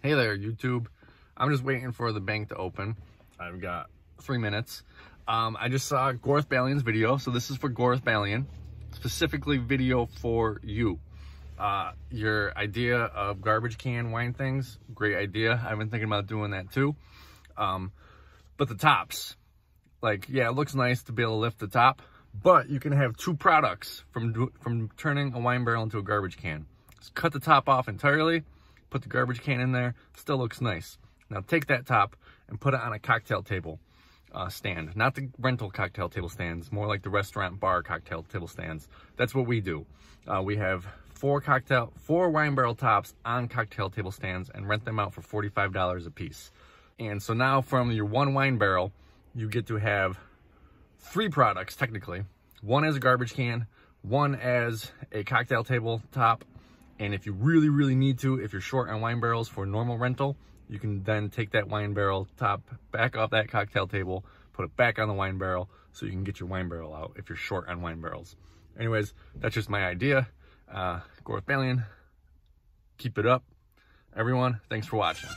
Hey there, YouTube. I'm just waiting for the bank to open. I've got three minutes. Um, I just saw Gorth Balion's video, so this is for Gorth Balion, specifically video for you. Uh, your idea of garbage can wine things, great idea. I've been thinking about doing that too. Um, but the tops, like, yeah, it looks nice to be able to lift the top, but you can have two products from, from turning a wine barrel into a garbage can. Just cut the top off entirely, put the garbage can in there, still looks nice. Now take that top and put it on a cocktail table uh, stand, not the rental cocktail table stands, more like the restaurant bar cocktail table stands. That's what we do. Uh, we have four cocktail, four wine barrel tops on cocktail table stands and rent them out for $45 a piece. And so now from your one wine barrel, you get to have three products technically. One as a garbage can, one as a cocktail table top, and if you really, really need to, if you're short on wine barrels for normal rental, you can then take that wine barrel top back off that cocktail table, put it back on the wine barrel so you can get your wine barrel out if you're short on wine barrels. Anyways, that's just my idea. Uh, Gorth Balion, keep it up. Everyone, thanks for watching.